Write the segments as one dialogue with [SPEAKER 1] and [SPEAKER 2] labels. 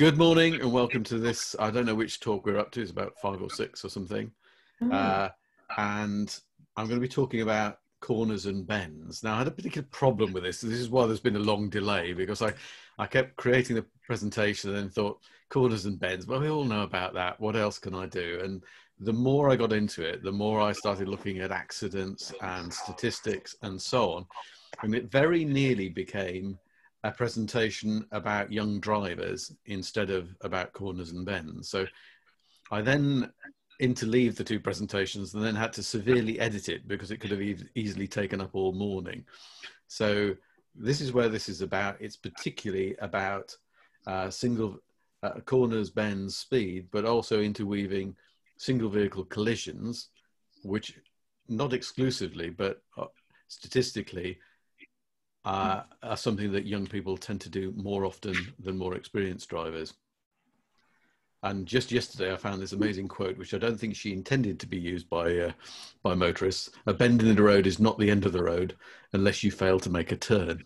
[SPEAKER 1] Good morning and welcome to this. I don't know which talk we're up to, it's about five or six or something.
[SPEAKER 2] Mm.
[SPEAKER 1] Uh, and I'm going to be talking about corners and bends. Now, I had a particular problem with this. This is why there's been a long delay because I, I kept creating the presentation and then thought corners and bends. Well, we all know about that. What else can I do? And the more I got into it, the more I started looking at accidents and statistics and so on. And it very nearly became a presentation about young drivers instead of about corners and bends. So I then interleaved the two presentations and then had to severely edit it because it could have e- easily taken up all morning. So this is where this is about. It's particularly about uh, single uh, corners, bends, speed, but also interweaving single vehicle collisions, which not exclusively, but uh, statistically uh, are something that young people tend to do more often than more experienced drivers. And just yesterday, I found this amazing quote, which I don't think she intended to be used by uh, by motorists. A bend in the road is not the end of the road unless you fail to make a turn.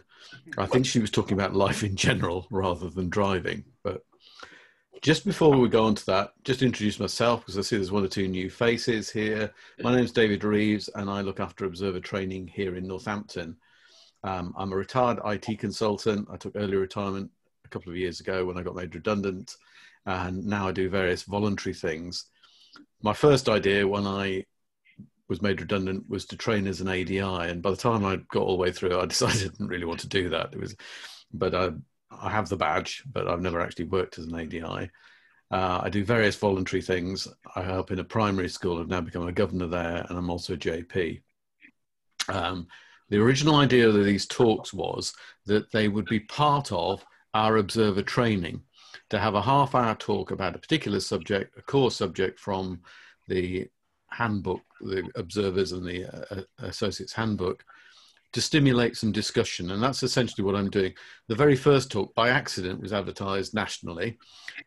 [SPEAKER 1] I think she was talking about life in general rather than driving. But just before we go on to that, just introduce myself because I see there's one or two new faces here. My name's David Reeves, and I look after observer training here in Northampton. Um, I'm a retired IT consultant. I took early retirement a couple of years ago when I got made redundant, and now I do various voluntary things. My first idea when I was made redundant was to train as an ADI, and by the time I got all the way through, I decided I didn't really want to do that. It was, but I, I have the badge, but I've never actually worked as an ADI. Uh, I do various voluntary things. I help in a primary school. I've now become a governor there, and I'm also a JP. Um, the original idea of these talks was that they would be part of our observer training to have a half hour talk about a particular subject, a core subject from the handbook, the observers and the uh, associates handbook, to stimulate some discussion. And that's essentially what I'm doing. The very first talk by accident was advertised nationally.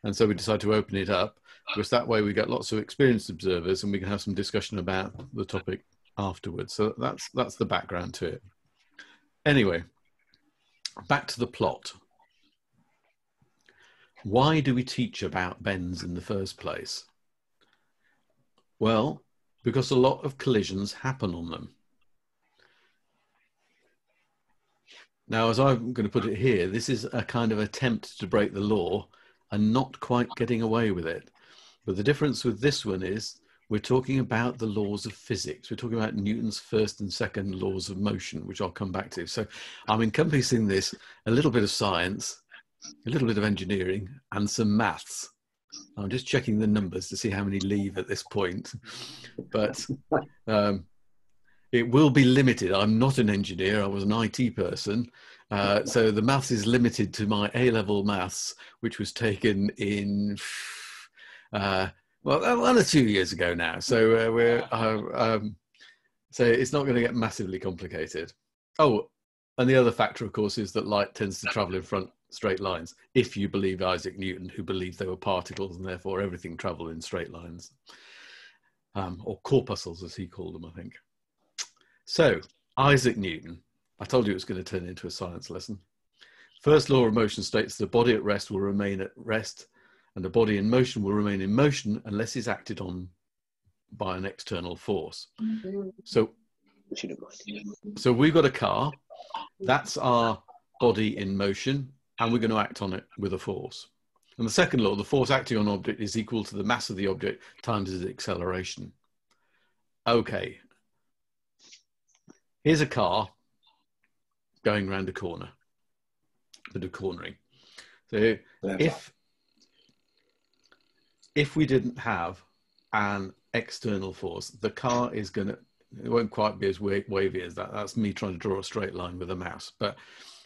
[SPEAKER 1] And so we decided to open it up because that way we get lots of experienced observers and we can have some discussion about the topic afterwards. So that's that's the background to it. Anyway, back to the plot. Why do we teach about bends in the first place? Well, because a lot of collisions happen on them. Now, as I'm going to put it here, this is a kind of attempt to break the law and not quite getting away with it. But the difference with this one is we're talking about the laws of physics. We're talking about Newton's first and second laws of motion, which I'll come back to. So I'm encompassing this a little bit of science, a little bit of engineering, and some maths. I'm just checking the numbers to see how many leave at this point. But um, it will be limited. I'm not an engineer, I was an IT person. Uh, so the maths is limited to my A level maths, which was taken in. Uh, well, or two years ago now. So uh, we're uh, um, so it's not going to get massively complicated. Oh, and the other factor, of course, is that light tends to travel in front straight lines. If you believe Isaac Newton, who believed they were particles and therefore everything travelled in straight lines, um, or corpuscles as he called them, I think. So Isaac Newton, I told you it was going to turn into a science lesson. First law of motion states the body at rest will remain at rest and the body in motion will remain in motion unless it's acted on by an external force. So, so we've got a car, that's our body in motion, and we're going to act on it with a force. And the second law, the force acting on an object is equal to the mass of the object times its acceleration. Okay, here's a car going around a corner, a bit of cornering. So if if we didn't have an external force, the car is going to, it won't quite be as wavy as that. That's me trying to draw a straight line with a mouse, but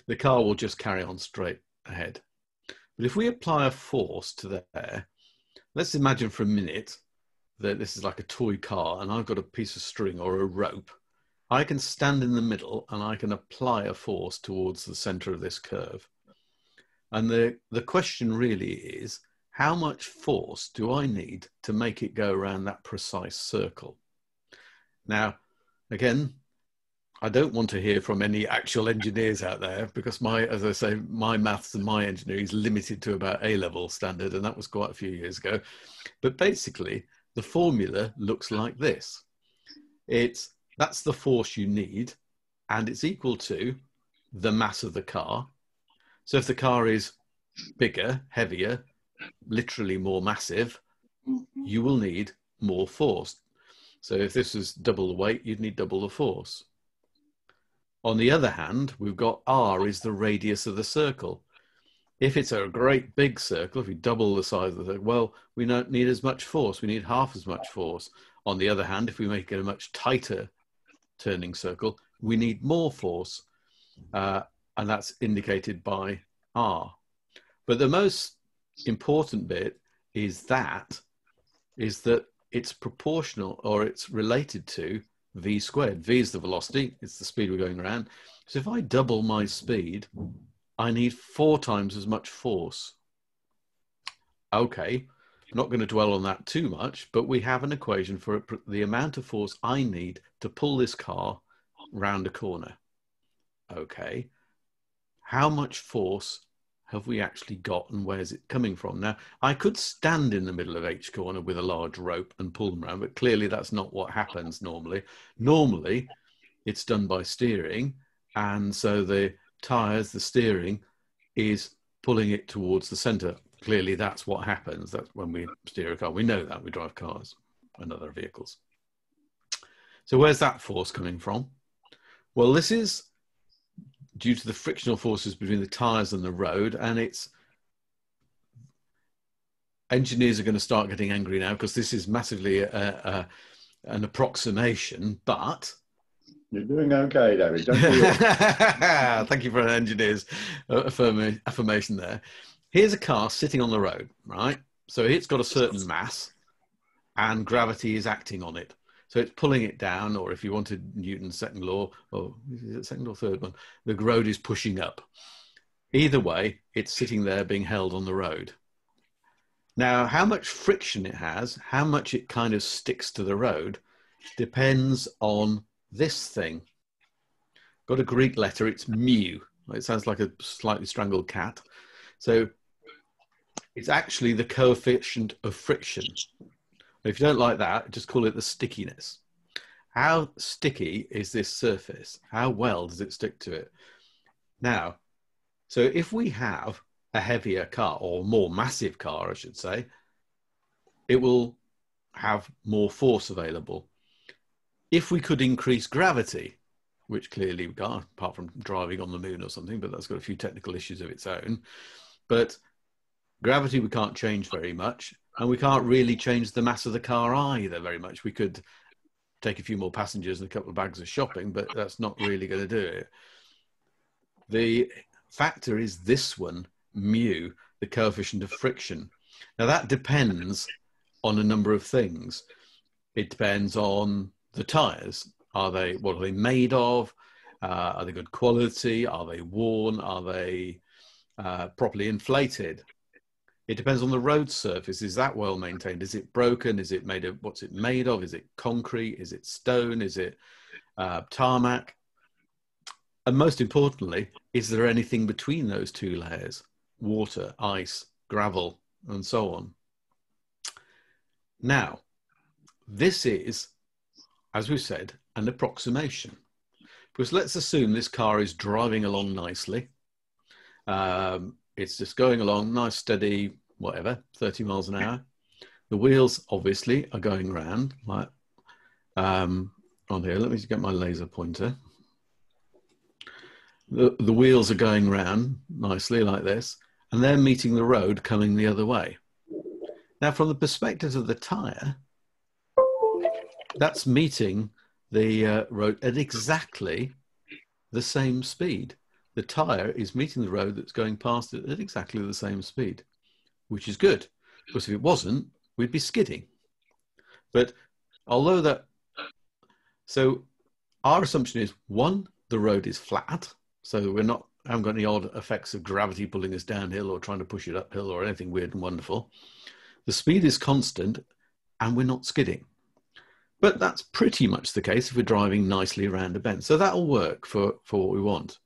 [SPEAKER 1] the car will just carry on straight ahead. But if we apply a force to there, let's imagine for a minute that this is like a toy car and I've got a piece of string or a rope. I can stand in the middle and I can apply a force towards the center of this curve. And the, the question really is, how much force do I need to make it go around that precise circle? Now, again, I don't want to hear from any actual engineers out there because my, as I say, my maths and my engineering is limited to about A level standard, and that was quite a few years ago. But basically, the formula looks like this. It's that's the force you need, and it's equal to the mass of the car. So if the car is bigger, heavier, literally more massive, you will need more force. So if this is double the weight, you'd need double the force. On the other hand, we've got r is the radius of the circle. If it's a great big circle, if we double the size of the circle, well, we don't need as much force. We need half as much force. On the other hand, if we make it a much tighter turning circle, we need more force. Uh, and that's indicated by r. But the most important bit is that is that it's proportional or it's related to v squared. v is the velocity, it's the speed we're going around. So if I double my speed, I need four times as much force. Okay, I'm not going to dwell on that too much, but we have an equation for the amount of force I need to pull this car round a corner. Okay, how much force have we actually got and where's it coming from? Now, I could stand in the middle of H corner with a large rope and pull them around, but clearly that's not what happens normally. Normally, it's done by steering, and so the tires, the steering, is pulling it towards the center. Clearly, that's what happens. That's when we steer a car. We know that we drive cars and other vehicles. So, where's that force coming from? Well, this is due to the frictional forces between the tires and the road, and it's engineers are going to start getting angry now because this is massively a, a, an approximation, but
[SPEAKER 2] you're doing okay, David.
[SPEAKER 1] Thank you for an engineer's uh, affirmation there. Here's a car sitting on the road, right? So it's got a certain mass, and gravity is acting on it. So it's pulling it down, or if you wanted Newton's second law, or is it second or third one, the road is pushing up. Either way, it's sitting there being held on the road. Now, how much friction it has, how much it kind of sticks to the road, depends on this thing. Got a Greek letter, it's mu. It sounds like a slightly strangled cat. So it's actually the coefficient of friction. If you don't like that, just call it the stickiness. How sticky is this surface? How well does it stick to it? Now, so if we have a heavier car or more massive car, I should say, it will have more force available. If we could increase gravity, which clearly we can't, apart from driving on the moon or something, but that's got a few technical issues of its own. But gravity we can't change very much and we can't really change the mass of the car either very much. We could take a few more passengers and a couple of bags of shopping, but that's not really going to do it. The factor is this one, mu, the coefficient of friction. Now that depends on a number of things. It depends on the tires. Are they what are they made of? Uh, are they good quality? Are they worn? Are they uh, properly inflated? It depends on the road surface. Is that well maintained? Is it broken? Is it made of what's it made of? Is it concrete? Is it stone? Is it uh, tarmac? And most importantly, is there anything between those two layers? Water, ice, gravel, and so on. Now, this is, as we said, an approximation. Because let's assume this car is driving along nicely. Um, it's just going along, nice, steady, whatever, 30 miles an hour. The wheels obviously are going round like um, on here. Let me just get my laser pointer. The, the wheels are going round nicely like this, and they're meeting the road coming the other way. Now, from the perspective of the tyre, that's meeting the uh, road at exactly the same speed. The tyre is meeting the road that's going past it at exactly the same speed which is good because if it wasn't, we'd be skidding. But although that, so our assumption is one, the road is flat, so we're not haven't got any odd effects of gravity pulling us downhill or trying to push it uphill or anything weird and wonderful. The speed is constant, and we're not skidding. But that's pretty much the case if we're driving nicely around a bend. So that'll work for, for what we want.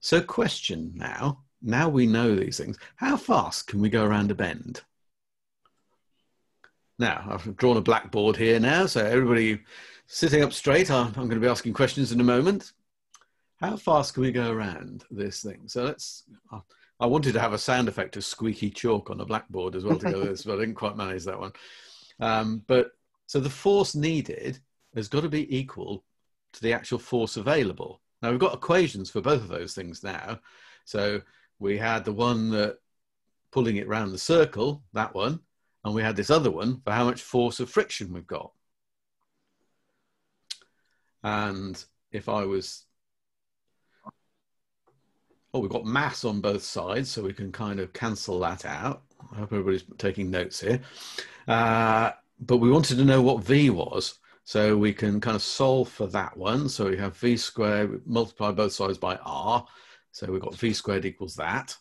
[SPEAKER 1] So question now, now we know these things, how fast can we go around a bend? Now, I've drawn a blackboard here now, so everybody sitting up straight, I'm, going to be asking questions in a moment. How fast can we go around this thing? So let's, I wanted to have a sound effect of squeaky chalk on a blackboard as well to go this, but I didn't quite manage that one. Um, but so the force needed has got to be equal to the actual force available. Now we've got equations for both of those things now. So we had the one that pulling it round the circle, that one, and we had this other one for how much force of friction we've got. And if I was, oh, we've got mass on both sides, so we can kind of cancel that out. I hope everybody's taking notes here. Uh, but we wanted to know what V was. So we can kind of solve for that one. So we have V squared, multiply both sides by R. So we've got V squared equals that.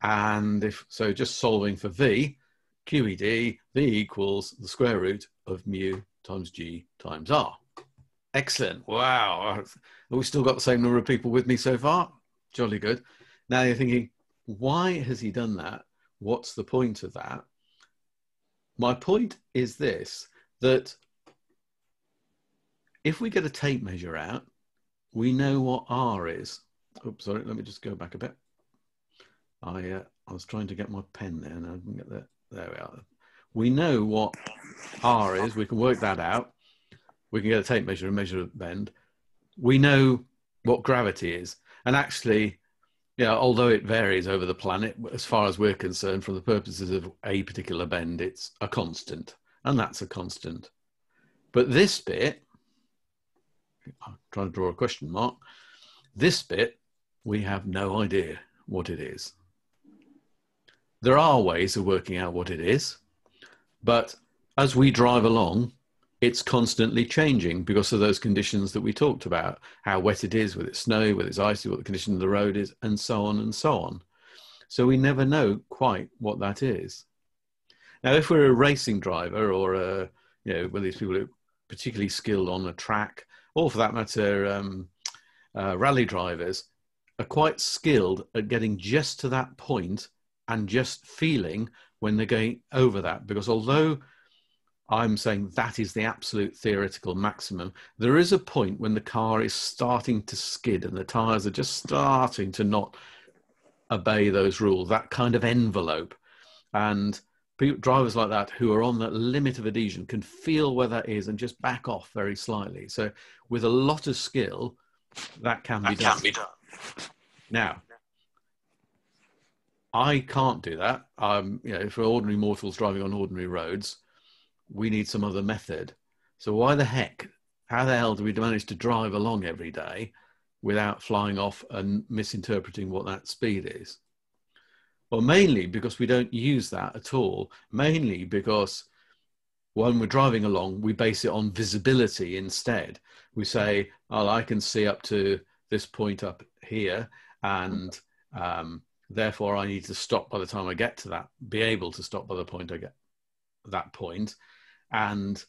[SPEAKER 1] And if so, just solving for V, QED, V equals the square root of mu times G times R. Excellent. Wow. Have we still got the same number of people with me so far? Jolly good. Now you're thinking, why has he done that? What's the point of that? My point is this that if we get a tape measure out, we know what R is. Oops, sorry, let me just go back a bit. I, uh, I was trying to get my pen there and I didn't get that. There we are. We know what R is. We can work that out. We can get a tape measure and measure a bend. We know what gravity is. And actually, yeah, although it varies over the planet, as far as we're concerned, for the purposes of a particular bend, it's a constant. And that's a constant. But this bit, I'm trying to draw a question mark. This bit, we have no idea what it is. There are ways of working out what it is, but as we drive along, it's constantly changing because of those conditions that we talked about how wet it is, whether it's snowy, whether it's icy, what the condition of the road is, and so on and so on. So we never know quite what that is. Now, if we're a racing driver or a, you know, one of these people who are particularly skilled on a track or for that matter, um, uh, rally drivers are quite skilled at getting just to that point and just feeling when they're going over that. Because although I'm saying that is the absolute theoretical maximum, there is a point when the car is starting to skid and the tires are just starting to not obey those rules, that kind of envelope. And drivers like that who are on the limit of adhesion can feel where that is and just back off very slightly. So, with a lot of skill, that can, that be, done. can be done. Now, I can't do that. Um, you know, for ordinary mortals driving on ordinary roads, we need some other method. So, why the heck? How the hell do we manage to drive along every day without flying off and misinterpreting what that speed is? Well, mainly because we don't use that at all. Mainly because when we're driving along, we base it on visibility instead. We say, oh, I can see up to this point up here, and um, therefore I need to stop by the time I get to that, be able to stop by the point I get that point. And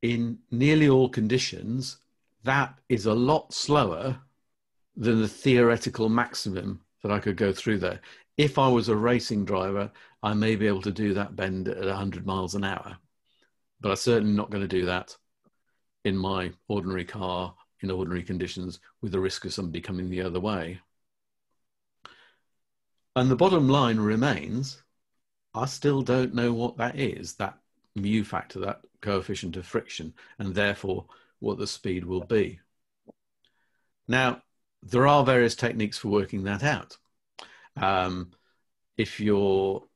[SPEAKER 1] in nearly all conditions, that is a lot slower than the theoretical maximum that I could go through there. If I was a racing driver, I may be able to do that bend at 100 miles an hour, but I'm certainly not going to do that in my ordinary car in ordinary conditions with the risk of somebody coming the other way. And the bottom line remains I still don't know what that is, that mu factor, that coefficient of friction, and therefore what the speed will be. Now, there are various techniques for working that out. Um, if you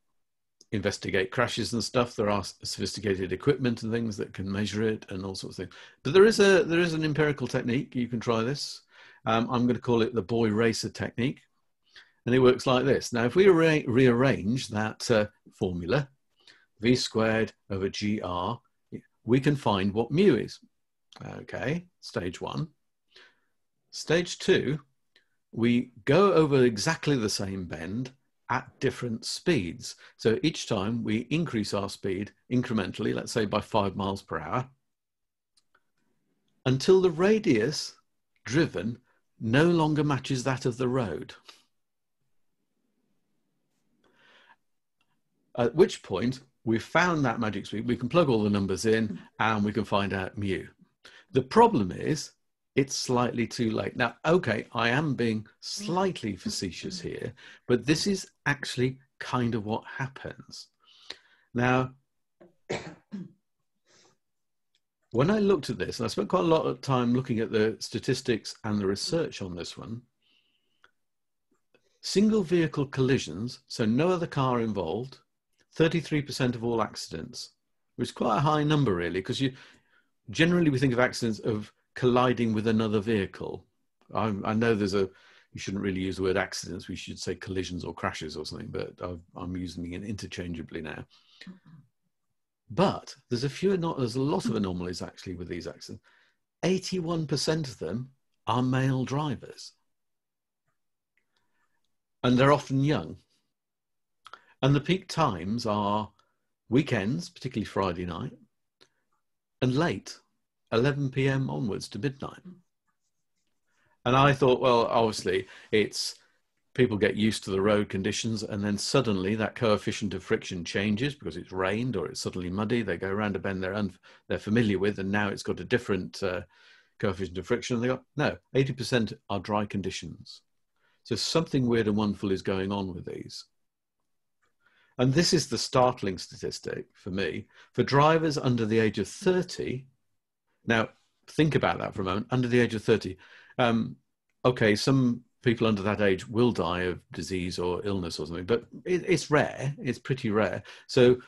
[SPEAKER 1] investigate crashes and stuff, there are sophisticated equipment and things that can measure it and all sorts of things. But there is a there is an empirical technique. You can try this. Um, I'm going to call it the boy racer technique, and it works like this. Now, if we re- rearrange that uh, formula, v squared over gr, we can find what mu is. Okay, stage one. Stage two, we go over exactly the same bend at different speeds. So each time we increase our speed incrementally, let's say by five miles per hour, until the radius driven no longer matches that of the road. At which point we've found that magic speed, we can plug all the numbers in and we can find out mu. The problem is it's slightly too late. Now, okay, I am being slightly facetious here, but this is actually kind of what happens. Now, when I looked at this, and I spent quite a lot of time looking at the statistics and the research on this one, single vehicle collisions, so no other car involved, 33% of all accidents, which is quite a high number really, because you generally we think of accidents of colliding with another vehicle. I, I, know there's a, you shouldn't really use the word accidents, we should say collisions or crashes or something, but i am using it interchangeably now. Mm-hmm. But there's a few, not, there's a lot of anomalies actually with these accidents. 81% of them are male drivers. And they're often young. And the peak times are weekends, particularly Friday night, and late, 11 p.m. onwards to midnight. And I thought, well, obviously, it's people get used to the road conditions, and then suddenly that coefficient of friction changes because it's rained or it's suddenly muddy. They go around a bend they're un- they're familiar with, and now it's got a different uh, coefficient of friction. And they go, no, 80% are dry conditions. So something weird and wonderful is going on with these. And this is the startling statistic for me. For drivers under the age of 30, now think about that for a moment, under the age of 30, um, okay, some people under that age will die of disease or illness or something, but it, it's rare, it's pretty rare. So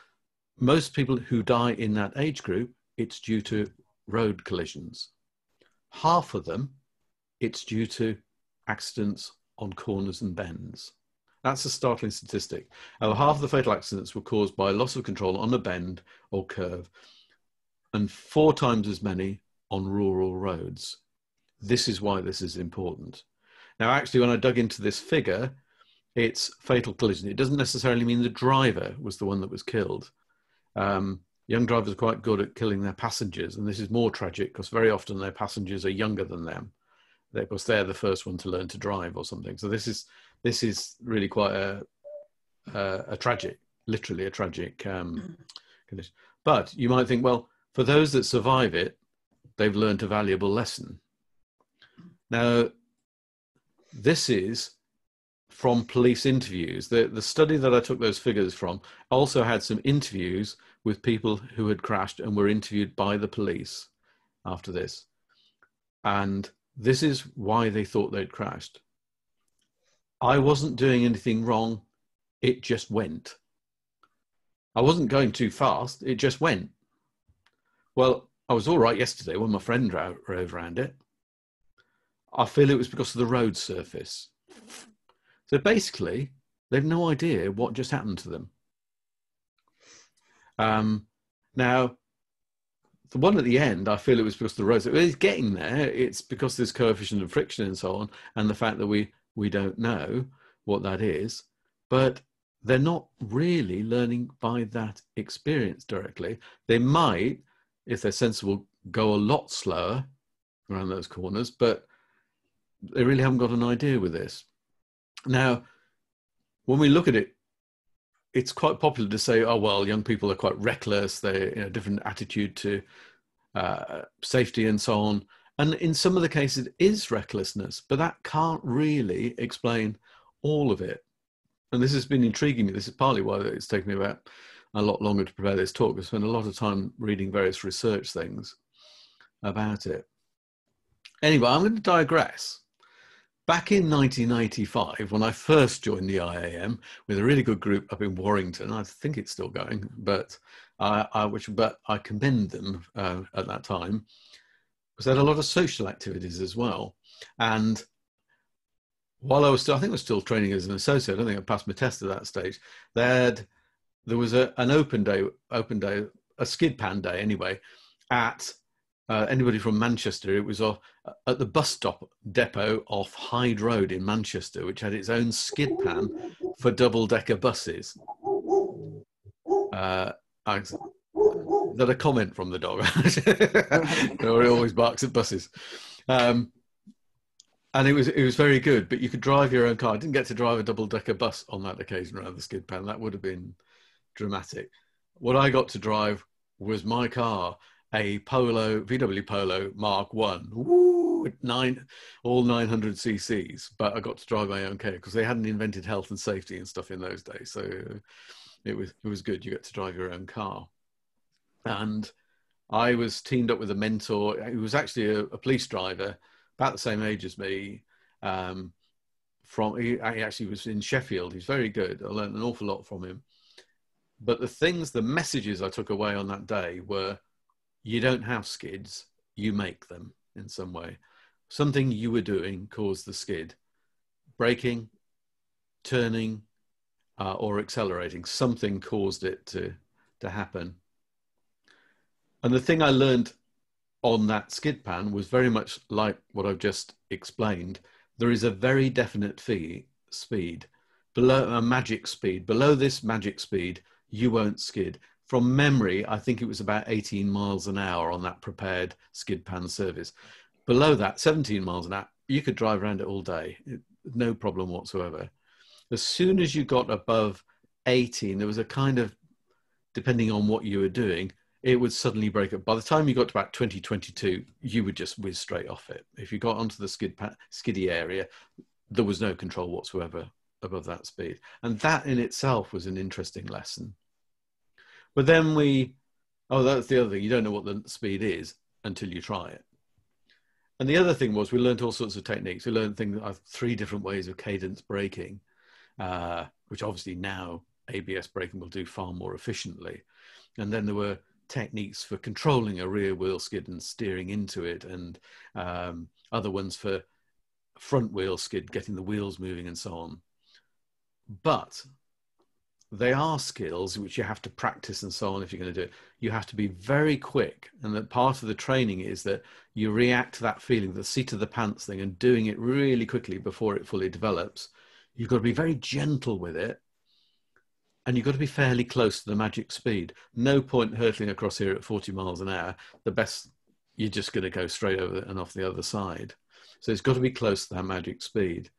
[SPEAKER 1] most people who die in that age group, it's due to road collisions. Half of them, it's due to accidents on corners and bends. That's a startling statistic. Uh, half of the fatal accidents were caused by loss of control on a bend or curve, and four times as many on rural roads. This is why this is important. Now, actually, when I dug into this figure, it's fatal collision. It doesn't necessarily mean the driver was the one that was killed. Um, young drivers are quite good at killing their passengers, and this is more tragic because very often their passengers are younger than them because they're the first one to learn to drive or something. So this is this is really quite a a, a tragic, literally a tragic um, mm. condition. But you might think, well, for those that survive it, they've learned a valuable lesson. Now, this is from police interviews. The, the study that I took those figures from also had some interviews with people who had crashed and were interviewed by the police after this. And this is why they thought they'd crashed. I wasn't doing anything wrong. It just went. I wasn't going too fast. It just went. Well, I was all right yesterday when my friend drove, drove around it. I feel it was because of the road surface. So basically, they've no idea what just happened to them. Um, now, the one at the end, I feel it was because the road. It's getting there. It's because there's coefficient of friction and so on, and the fact that we we don't know what that is, but they're not really learning by that experience directly. They might, if they're sensible, go a lot slower around those corners, but they really haven't got an idea with this. Now, when we look at it, it's quite popular to say, oh, well, young people are quite reckless, they're in a different attitude to uh, safety and so on. And in some of the cases, it is recklessness, but that can't really explain all of it. And this has been intriguing me. This is partly why it's taken me about a lot longer to prepare this talk. I've spent a lot of time reading various research things about it. Anyway, I'm going to digress. Back in 1995, when I first joined the IAM with a really good group up in Warrington, I think it's still going, but I, I which but I commend them uh, at that time because they had a lot of social activities as well. And while I was still, I think I was still training as an associate. I don't think I passed my test at that stage. They had, there was a, an open day, open day, a skid pan day anyway, at uh, anybody from Manchester, it was off, at the bus stop depot off Hyde Road in Manchester, which had its own skid pan for double decker buses. Uh, is that a comment from the dog? or he always barks at buses. Um, and it was it was very good, but you could drive your own car. I didn't get to drive a double decker bus on that occasion around the skid pan. That would have been dramatic. What I got to drive was my car, a Polo VW Polo Mark One, nine, all 900 cc's. But I got to drive my own car because they hadn't invented health and safety and stuff in those days. So it was it was good. You get to drive your own car, and I was teamed up with a mentor who was actually a, a police driver, about the same age as me. Um, from he actually was in Sheffield. He's very good. I learned an awful lot from him. But the things, the messages I took away on that day were you don't have skids, you make them in some way. Something you were doing caused the skid. Braking, turning, uh, or accelerating, something caused it to, to happen. And the thing I learned on that skid pan was very much like what I've just explained. There is a very definite fee, speed, below a magic speed. Below this magic speed, you won't skid from memory, I think it was about 18 miles an hour on that prepared skid pan service. Below that, 17 miles an hour, you could drive around it all day, no problem whatsoever. As soon as you got above 18, there was a kind of, depending on what you were doing, it would suddenly break up. By the time you got to about 2022, you would just whiz straight off it. If you got onto the skid skiddy area, there was no control whatsoever above that speed. And that in itself was an interesting lesson but then we, oh, that's the other thing. You don't know what the speed is until you try it. And the other thing was we learned all sorts of techniques. We learned things, uh, three different ways of cadence braking, uh, which obviously now ABS braking will do far more efficiently. And then there were techniques for controlling a rear wheel skid and steering into it, and um, other ones for front wheel skid, getting the wheels moving, and so on. But they are skills which you have to practice and so on if you're going to do it. You have to be very quick and that part of the training is that you react to that feeling the seat of the pants thing and doing it really quickly before it fully develops. You've got to be very gentle with it and you've got to be fairly close to the magic speed. No point hurtling across here at 40 miles an hour. The best you're just going to go straight over and off the other side. So it's got to be close to that magic speed.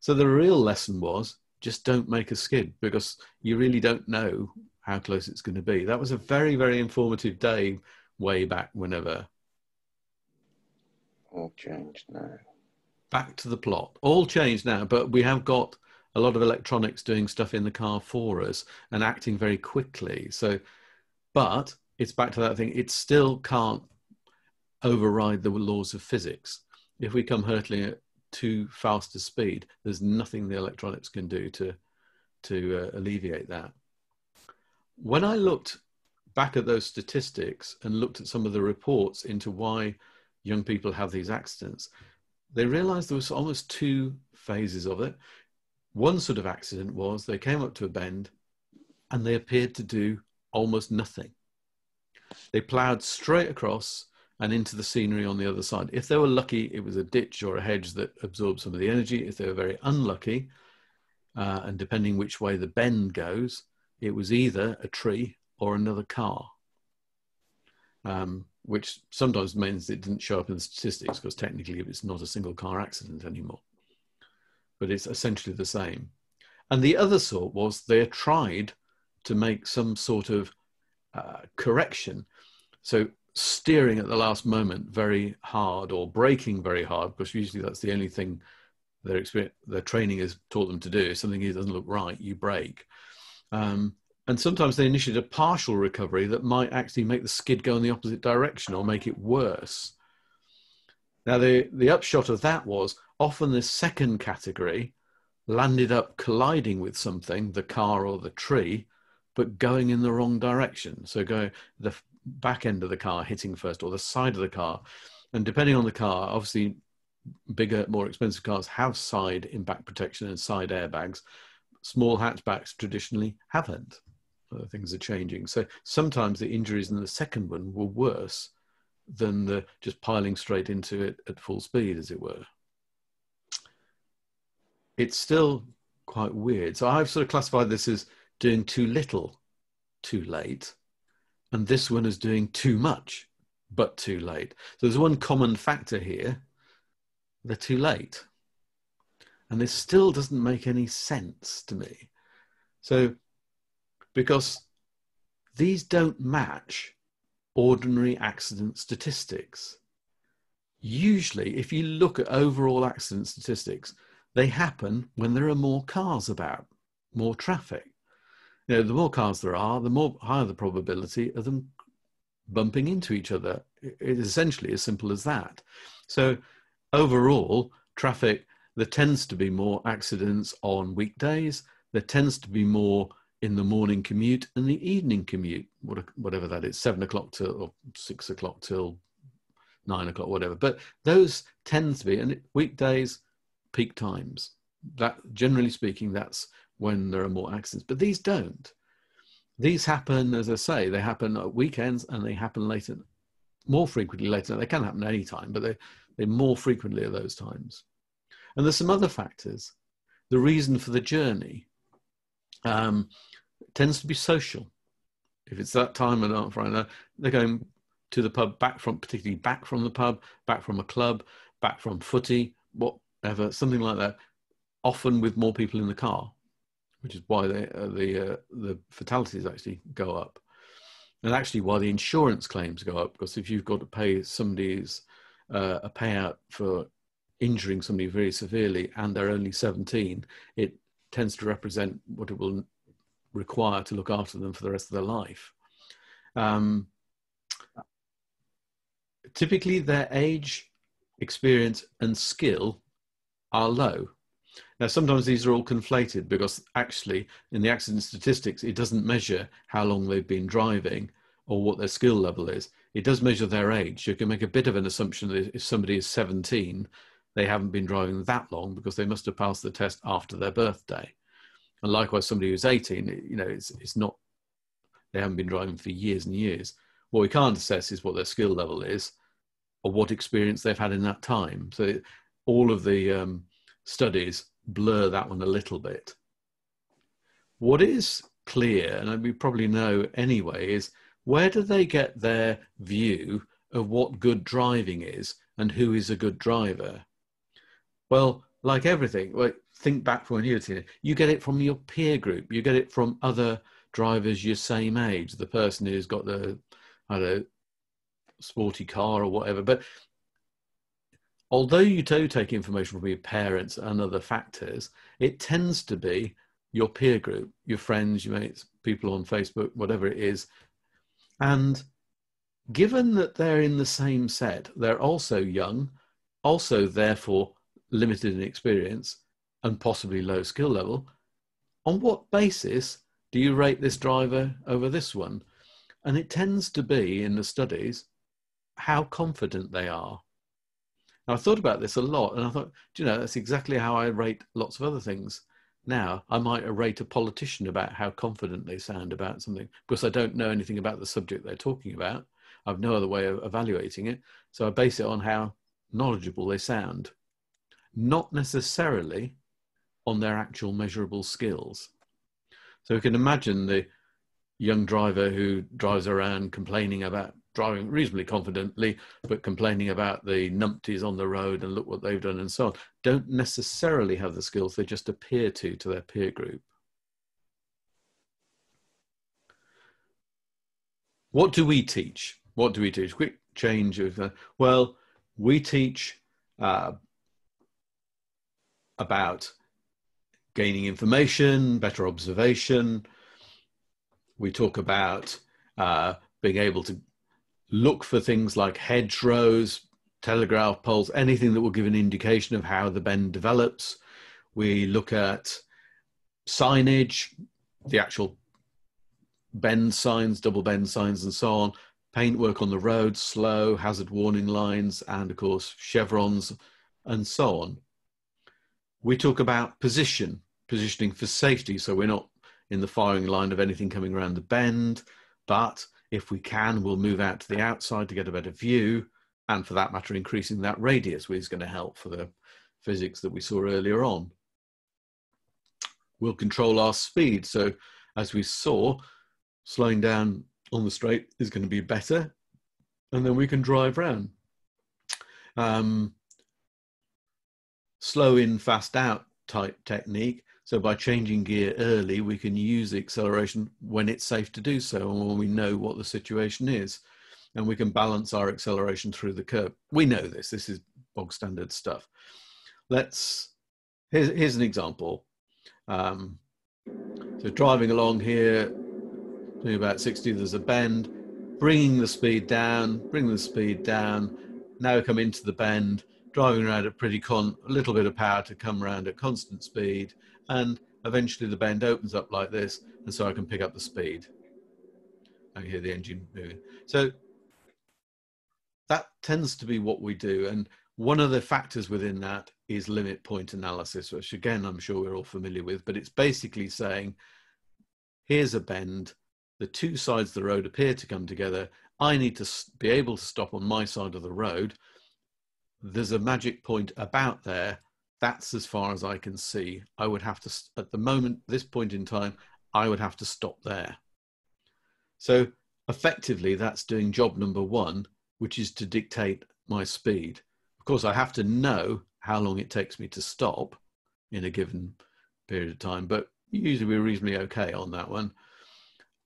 [SPEAKER 1] So the real lesson was just don't make a skid because you really don't know how close it's going to be. That was a very, very informative day way back whenever.
[SPEAKER 3] All changed now.
[SPEAKER 1] Back to the plot. All changed now, but we have got a lot of electronics doing stuff in the car for us and acting very quickly. So, but it's back to that thing. It still can't override the laws of physics. If we come hurtling at too fast a speed, there's nothing the electronics can do to to uh, alleviate that. When I looked back at those statistics and looked at some of the reports into why young people have these accidents, they realized there was almost two phases of it. One sort of accident was they came up to a bend and they appeared to do almost nothing. They plowed straight across and into the scenery on the other side. If they were lucky, it was a ditch or a hedge that absorbed some of the energy. If they were very unlucky, uh, and depending which way the bend goes, it was either a tree or another car, um, which sometimes means it didn't show up in the statistics because technically it's not a single car accident anymore. But it's essentially the same. And the other sort was they tried to make some sort of uh, correction. So steering at the last moment very hard or braking very hard because usually that's the only thing their experience, their training has taught them to do. If something doesn't look right, you brake. Um, and sometimes they initiate a partial recovery that might actually make the skid go in the opposite direction or make it worse. Now, the, the upshot of that was often the second category landed up colliding with something, the car or the tree, but going in the wrong direction. So, going the back end of the car hitting first or the side of the car. And depending on the car, obviously, bigger, more expensive cars have side impact protection and side airbags. Small hatchbacks traditionally haven't. Uh, things are changing. So sometimes the injuries in the second one were worse than the just piling straight into it at full speed, as it were. It's still quite weird. So I've sort of classified this as doing too little, too late, and this one is doing too much, but too late. So there's one common factor here they're too late. And this still doesn't make any sense to me. So, because these don't match ordinary accident statistics. Usually, if you look at overall accident statistics, they happen when there are more cars about, more traffic. You know, the more cars there are, the more higher the probability of them bumping into each other. It is essentially as simple as that. So, overall, traffic, there tends to be more accidents on weekdays. There tends to be more in the morning commute and the evening commute, whatever that is, seven o'clock till or six o'clock till nine o'clock, whatever. But those tend to be, and weekdays, peak times. That generally speaking, that's when there are more accidents. But these don't. These happen, as I say, they happen at weekends and they happen later, more frequently later. They can happen any time, but they they more frequently at those times. And there's some other factors. The reason for the journey um, tends to be social. If it's that time and on Friday, they're going to the pub, back from, particularly back from the pub, back from a club, back from footy, whatever, something like that. Often with more people in the car, which is why uh, the uh, the fatalities actually go up, and actually why the insurance claims go up. Because if you've got to pay somebody's uh, a payout for injuring somebody very severely and they're only 17, it tends to represent what it will require to look after them for the rest of their life. Um, typically, their age, experience, and skill are low. Now, sometimes these are all conflated because actually, in the accident statistics, it doesn't measure how long they've been driving or what their skill level is. It does measure their age. You can make a bit of an assumption that if somebody is 17, they haven't been driving that long because they must have passed the test after their birthday. And likewise, somebody who's 18, you know, it's, it's not, they haven't been driving for years and years. What we can't assess is what their skill level is or what experience they've had in that time. So all of the um, studies blur that one a little bit. What is clear, and we probably know anyway, is where do they get their view of what good driving is and who is a good driver? Well, like everything, like think back from when you were you get it from your peer group, you get it from other drivers your same age, the person who's got the, I don't know, sporty car or whatever. But although you do take information from your parents and other factors, it tends to be your peer group, your friends, your mates, people on Facebook, whatever it is, and given that they're in the same set, they're also young, also therefore limited in experience and possibly low skill level. On what basis do you rate this driver over this one? And it tends to be in the studies how confident they are. Now, I thought about this a lot and I thought, do you know, that's exactly how I rate lots of other things now I might rate a politician about how confident they sound about something because I don't know anything about the subject they're talking about. I've no other way of evaluating it. So I base it on how knowledgeable they sound, not necessarily on their actual measurable skills. So you can imagine the young driver who drives around complaining about driving reasonably confidently, but complaining about the numpties on the road and look what they've done and so on, don't necessarily have the skills, they just appear to to their peer group. What do we teach? What do we teach? Quick change of, uh, well, we teach uh, about gaining information, better observation. We talk about uh, being able to look for things like hedgerows, telegraph poles, anything that will give an indication of how the bend develops. We look at signage, the actual bend signs, double bend signs, and so on, paintwork on the road, slow, hazard warning lines, and of course, chevrons, and so on. We talk about position, positioning for safety, so we're not in the firing line of anything coming around the bend, but If we can, we'll move out to the outside to get a better view. And for that matter, increasing that radius is going to help for the physics that we saw earlier on. We'll control our speed. So as we saw, slowing down on the straight is going to be better. And then we can drive round. Um, slow in, fast out type technique. So by changing gear early, we can use the acceleration when it's safe to do so and when we know what the situation is. And we can balance our acceleration through the curve. We know this, this is bog standard stuff. Let's, here's, here's an example. Um, so driving along here, doing about 60, there's a bend, bringing the speed down, bringing the speed down, now come into the bend, driving around at pretty con, a little bit of power to come around at constant speed, and eventually the bend opens up like this, and so I can pick up the speed. I can hear the engine moving. So that tends to be what we do, and one of the factors within that is limit point analysis, which again I'm sure we're all familiar with, but it's basically saying, here's a bend, the two sides of the road appear to come together. I need to be able to stop on my side of the road. There's a magic point about there. That's as far as I can see. I would have to, at the moment, this point in time, I would have to stop there. So effectively, that's doing job number one, which is to dictate my speed. Of course, I have to know how long it takes me to stop in a given period of time, but usually we're reasonably okay on that one.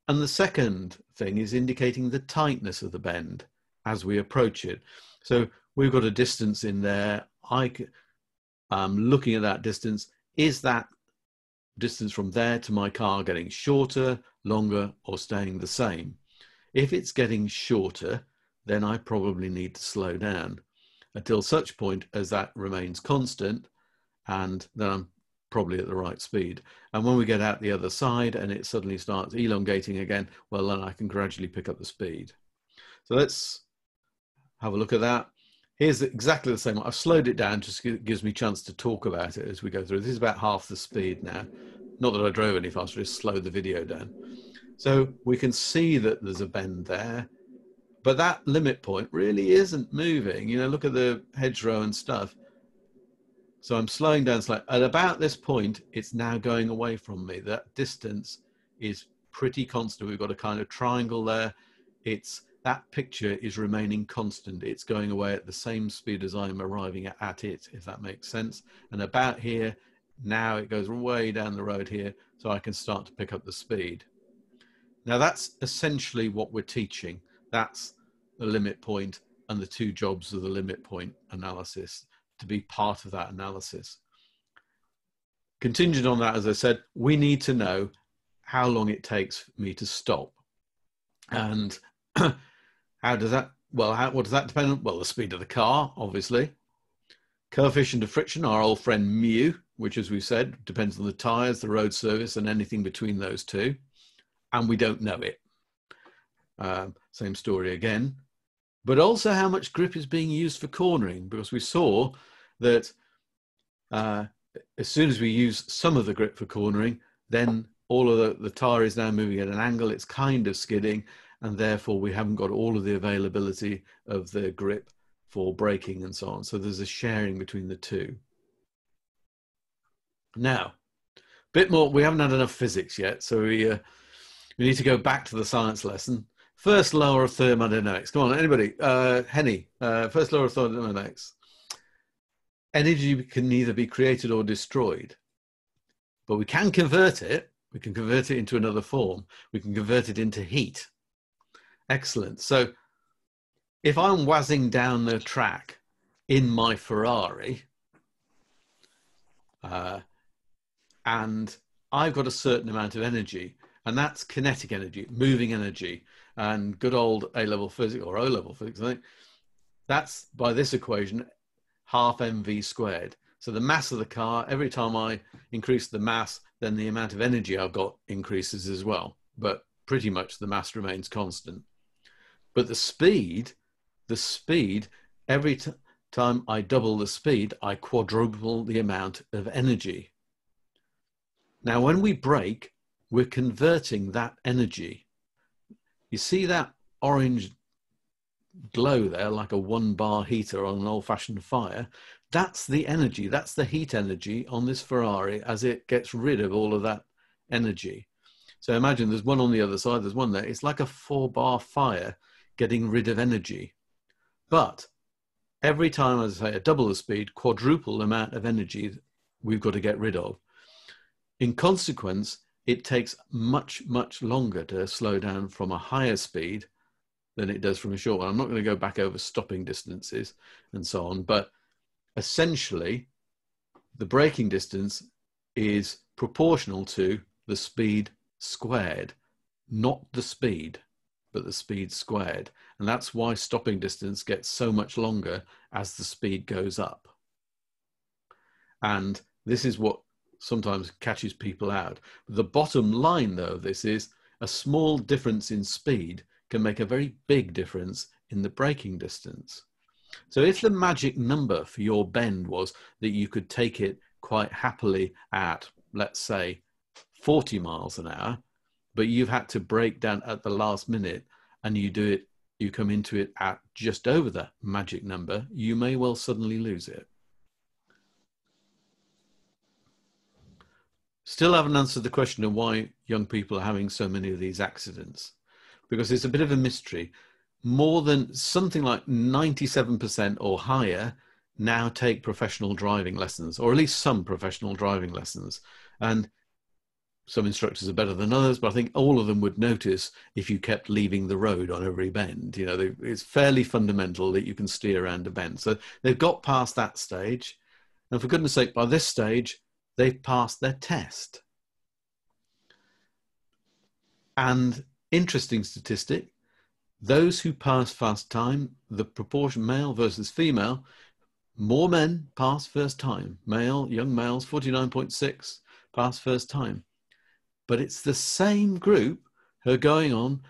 [SPEAKER 1] And the second thing is indicating the tightness of the bend as we approach it. So we've got a distance in there. I, um, looking at that distance. Is that distance from there to my car getting shorter, longer, or staying the same? If it's getting shorter, then I probably need to slow down until such point as that remains constant, and then I'm probably at the right speed. And when we get out the other side and it suddenly starts elongating again, well, then I can gradually pick up the speed. So let's have a look at that. Here's exactly the same. I've slowed it down, just gives me a chance to talk about it as we go through. This is about half the speed now. Not that I drove any faster, just slowed the video down. So we can see that there's a bend there, but that limit point really isn't moving. You know, look at the hedgerow and stuff so I'm slowing down slightly. At about this point, it's now going away from me. That distance is pretty constant. We've got a kind of triangle there. It's that picture is remaining constant. It's going away at the same speed as I'm arriving at, at it, if that makes sense. And about here, now it goes way down the road here, so I can start to pick up the speed. Now that's essentially what we're teaching. That's the limit point and the two jobs of the limit point analysis to be part of that analysis. Contingent on that, as I said, we need to know how long it takes me to stop. And how does that, well, how, what does that depend on? Well, the speed of the car, obviously. Coefficient of friction, our old friend mu, which, as we said, depends on the tyres, the road surface, and anything between those two. And we don't know it. Um, same story again but also how much grip is being used for cornering, because we saw that uh, as soon as we use some of the grip for cornering, then all of the, the tire is now moving at an angle, it's kind of skidding, and therefore we haven't got all of the availability of the grip for braking and so on. So there's a sharing between the two. Now, a bit more, we haven't had enough physics yet, so we, uh, we need to go back to the science lesson First law of thermodynamics. Come on, anybody? Uh, Henny, uh, first law of thermodynamics. Energy can neither be created or destroyed, but we can convert it. We can convert it into another form. We can convert it into heat. Excellent. So if I'm whizzing down the track in my Ferrari, uh, and I've got a certain amount of energy, and that's kinetic energy, moving energy and good old A level physics or O level physics, I think, that's by this equation half mv squared. So the mass of the car, every time I increase the mass, then the amount of energy I've got increases as well. But pretty much the mass remains constant. But the speed, the speed, every t- time I double the speed, I quadruple the amount of energy. Now, when we brake, we're converting that energy you see that orange glow there, like a one bar heater on an old fashioned fire. That's the energy, that's the heat energy on this Ferrari as it gets rid of all of that energy. So imagine there's one on the other side, there's one there. It's like a four bar fire getting rid of energy. But every time, as I say, a double the speed, quadruple the amount of energy we've got to get rid of. In consequence, it takes much, much longer to slow down from a higher speed than it does from a short one. I'm not going to go back over stopping distances and so on, but essentially, the braking distance is proportional to the speed squared, not the speed, but the speed squared. And that's why stopping distance gets so much longer as the speed goes up. And this is what sometimes catches people out. The bottom line, though, of this is a small difference in speed can make a very big difference in the braking distance. So if the magic number for your bend was that you could take it quite happily at, let's say, 40 miles an hour, but you've had to break down at the last minute and you do it, you come into it at just over the magic number, you may well suddenly lose it. Still haven't answered the question of why young people are having so many of these accidents because it's a bit of a mystery. More than something like 97% or higher now take professional driving lessons, or at least some professional driving lessons. And some instructors are better than others, but I think all of them would notice if you kept leaving the road on every bend. You know, they, it's fairly fundamental that you can steer around a bend. So they've got past that stage. And for goodness sake, by this stage, they've passed their test. And interesting statistic those who pass first time, the proportion male versus female, more men pass first time. Male, young males, 49.6 pass first time. But it's the same group who are going on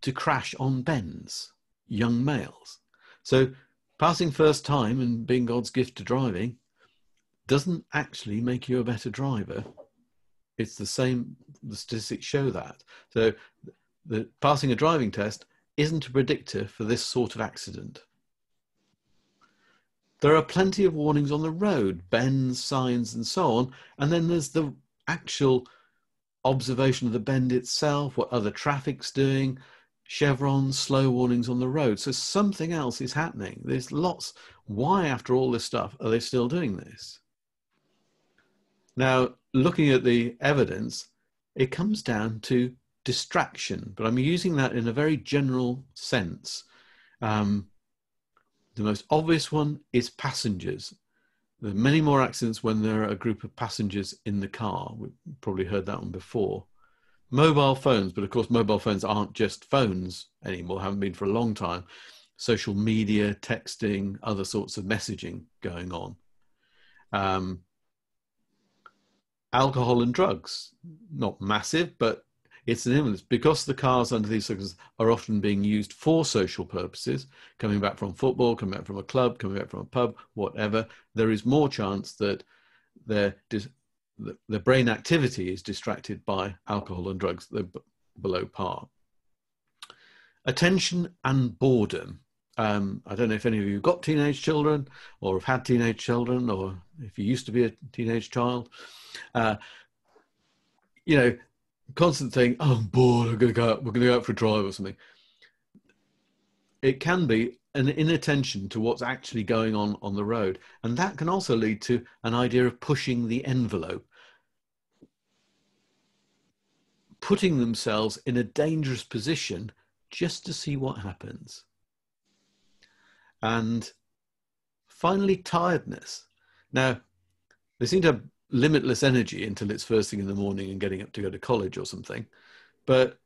[SPEAKER 1] to crash on bends, young males. So passing first time and being God's gift to driving doesn't actually make you a better driver. It's the same the statistics show that. So the passing a driving test isn't a predictor for this sort of accident. There are plenty of warnings on the road bends signs and so on and then there's the actual observation of the bend itself what other traffic's doing chevrons slow warnings on the road so something else is happening there's lots why after all this stuff are they still doing this now, looking at the evidence, it comes down to distraction, but I'm using that in a very general sense. Um, the most obvious one is passengers. There are many more accidents when there are a group of passengers in the car. We've probably heard that one before. Mobile phones, but of course, mobile phones aren't just phones anymore, haven't been for a long time. Social media, texting, other sorts of messaging going on. Um, alcohol and drugs. Not massive, but it's an influence because the cars under these circumstances are often being used for social purposes, coming back from football, coming back from a club, coming back from a pub, whatever. There is more chance that their the brain activity is distracted by alcohol and drugs. They're below par. Attention and boredom um, I don't know if any of you have got teenage children or have had teenage children or if you used to be a teenage child. Uh, you know, constant thing, oh, I'm bored, I'm to go out, we're going to go out for a drive or something. It can be an inattention to what's actually going on on the road. And that can also lead to an idea of pushing the envelope, putting themselves in a dangerous position just to see what happens. And finally, tiredness. Now, they seem to have limitless energy until it's first thing in the morning and getting up to go to college or something. But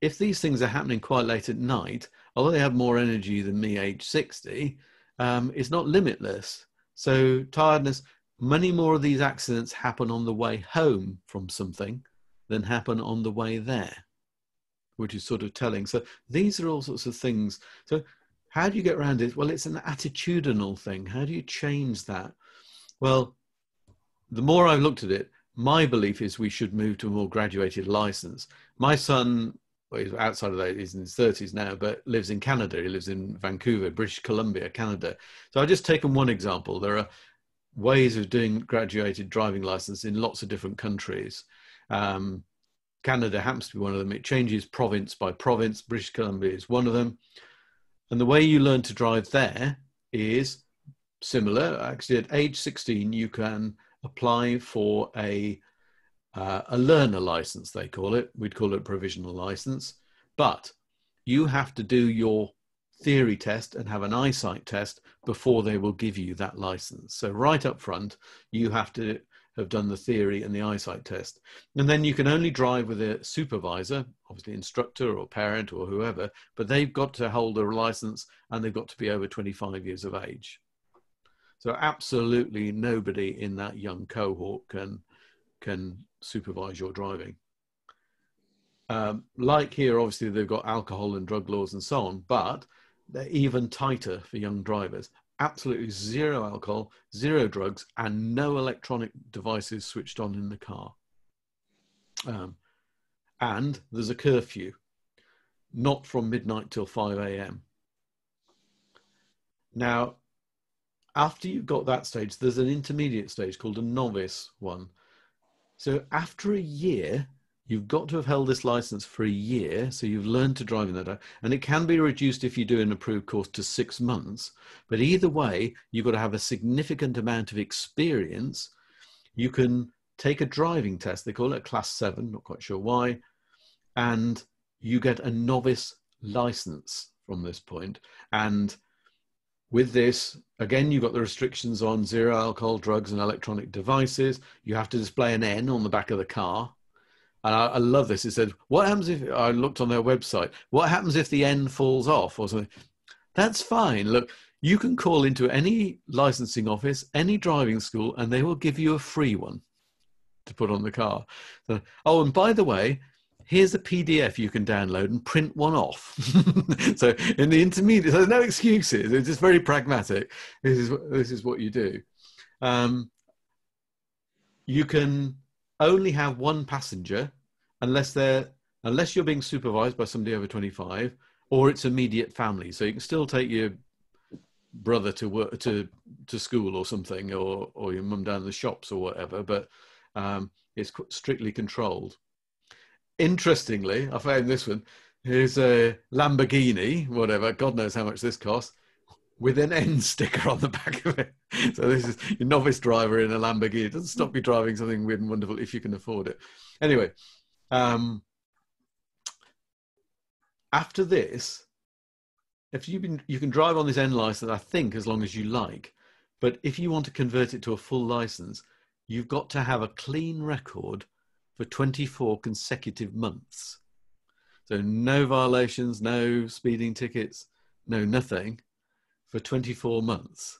[SPEAKER 1] if these things are happening quite late at night, although they have more energy than me, age 60, um, it's not limitless. So, tiredness, many more of these accidents happen on the way home from something than happen on the way there, which is sort of telling. So, these are all sorts of things. So, how do you get around it? Well, it's an attitudinal thing. How do you change that? Well, the more I've looked at it, my belief is we should move to a more graduated license. My son well, he's outside of that, he's in his 30s now, but lives in Canada. He lives in Vancouver, British Columbia, Canada. So I've just taken one example. There are ways of doing graduated driving license in lots of different countries. Um, Canada happens to be one of them. It changes province by province. British Columbia is one of them. And the way you learn to drive there is similar. Actually, at age 16, you can apply for a uh, a learner license, they call it. We'd call it a provisional license. But you have to do your theory test and have an eyesight test before they will give you that license. So, right up front, you have to have done the theory and the eyesight test. And then you can only drive with a supervisor, obviously instructor or parent or whoever, but they've got to hold a license and they've got to be over 25 years of age. So absolutely nobody in that young cohort can can supervise your driving. Um, like here, obviously they've got alcohol and drug laws and so on, but they're even tighter for young drivers. Absolutely zero alcohol, zero drugs, and no electronic devices switched on in the car. Um, and there's a curfew, not from midnight till 5 a.m. Now, after you've got that stage, there's an intermediate stage called a novice one, so after a year, you've got to have held this license for a year. So you've learned to drive in that. And it can be reduced if you do an approved course to six months. But either way, you've got to have a significant amount of experience. You can take a driving test. They call it a class seven, not quite sure why. And you get a novice license from this point. And with this, again, you've got the restrictions on zero alcohol, drugs, and electronic devices. You have to display an N on the back of the car. And I, I, love this. It said, "What happens if I looked on their website? What happens if the N falls off or something?" That's fine. Look, you can call into any licensing office, any driving school, and they will give you a free one to put on the car. So, oh, and by the way, here's a PDF you can download and print one off. so in the intermediate, there's no excuses. It's just very pragmatic. This is this is what you do. Um, you can only have one passenger unless they're unless you're being supervised by somebody over 25 or it's immediate family. So you can still take your brother to work to to school or something or or your mum down to the shops or whatever, but um, it's strictly controlled interestingly, I found this one. Here's a Lamborghini, whatever. God knows how much this costs, with an N sticker on the back of it. So this is your novice driver in a Lamborghini. It doesn't stop you driving something weird and wonderful if you can afford it. Anyway, um, after this, if you've been you can drive on this N license, I think, as long as you like. But if you want to convert it to a full license, you've got to have a clean record for 24 consecutive months. So no violations, no speeding tickets, no nothing for 24 months.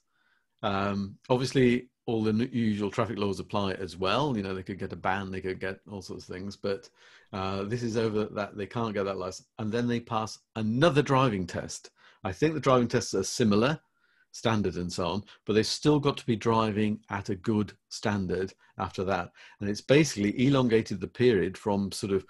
[SPEAKER 1] Um, obviously, all the usual traffic laws apply as well. You know, they could get a ban, they could get all sorts of things, but uh, this is over that they can't get that license. And then they pass another driving test. I think the driving tests are similar standard and so on, but they've still got to be driving at a good standard after that. And it's basically elongated the period from sort of,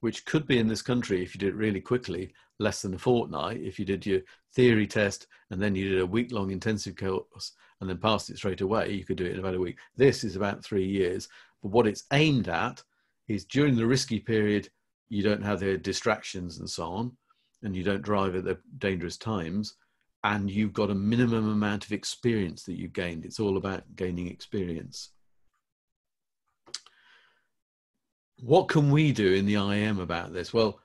[SPEAKER 1] which could be in this country if you did it really quickly, less than a fortnight. If you did your theory test and then you did a week long intensive course and then passed it straight away, you could do it in about a week. This is about three years. But what it's aimed at is during the risky period, you don't have the distractions and so on, and you don't drive at the dangerous times and you've got a minimum amount of experience that you've gained. It's all about gaining experience. What can we do in the IM about this? Well,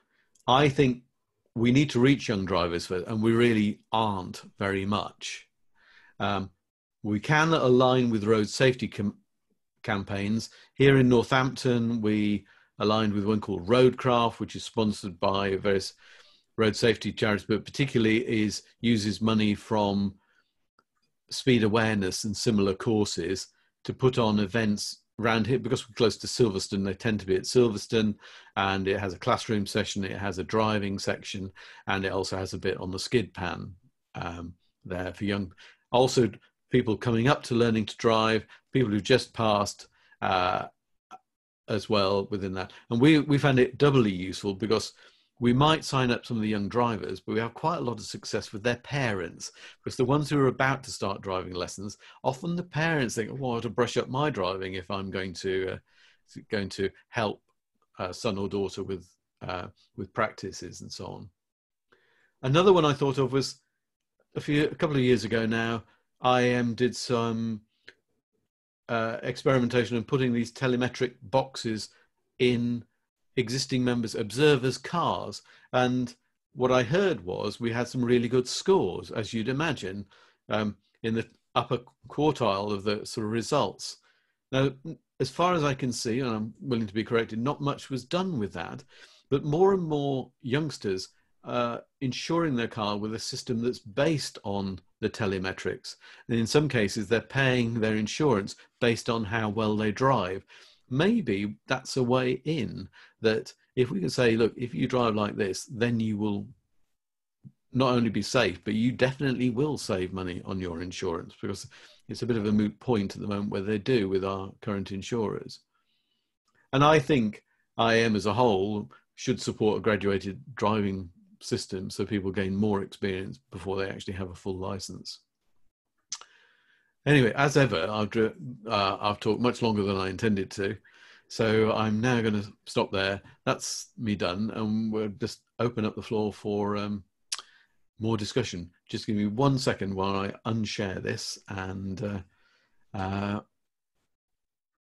[SPEAKER 1] I think we need to reach young drivers, for, and we really aren't very much. Um, we can align with road safety com- campaigns. Here in Northampton, we aligned with one called Roadcraft, which is sponsored by various road safety charities, but particularly is uses money from speed awareness and similar courses to put on events around here because we're close to Silverstone. They tend to be at Silverstone, and it has a classroom session, it has a driving section, and it also has a bit on the skid pan um, there for young. Also, people coming up to learning to drive, people who just passed. Uh, as well within that and we we found it doubly useful because we might sign up some of the young drivers, but we have quite a lot of success with their parents because the ones who are about to start driving lessons, often the parents think, "Oh, I to brush up my driving if I'm going to uh, going to help uh, son or daughter with uh, with practices and so on." Another one I thought of was a few a couple of years ago now. IAM did some uh, experimentation and putting these telemetric boxes in existing members observers cars and what i heard was we had some really good scores as you'd imagine um, in the upper quartile of the sort of results now as far as i can see and i'm willing to be corrected not much was done with that but more and more youngsters uh, insuring their car with a system that's based on the telemetrics. And in some cases, they're paying their insurance based on how well they drive. Maybe that's a way in that if we can say, look, if you drive like this, then you will not only be safe, but you definitely will save money on your insurance because it's a bit of a moot point at the moment where they do with our current insurers. And I think IAM as a whole should support a graduated driving system so people gain more experience before they actually have a full license. Anyway, as ever, I've, uh, I've talked much longer than I intended to. So I'm now going to stop there. That's me done. And we'll just open up the floor for um, more discussion. Just give me one second while I unshare this and uh, uh,